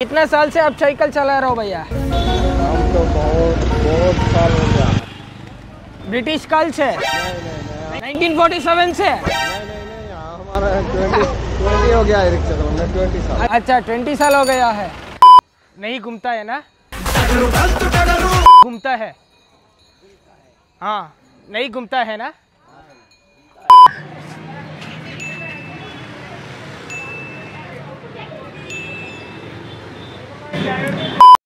कितने साल से आप साइकिल चला रहे हो भैया? हम तो बहुत बहुत साल हो गया। ब्रिटिश काल से? नहीं नहीं 1947 से? नहीं नहीं नहीं हमारा ट्वेंटी ट्वेंटी हो गया है रिक्शा ट्वेंटी अच्छा ट्वेंटी साल हो गया है। नहीं घूमता है ना? घूमता है। हाँ नहीं घूमता है ना? Saturday.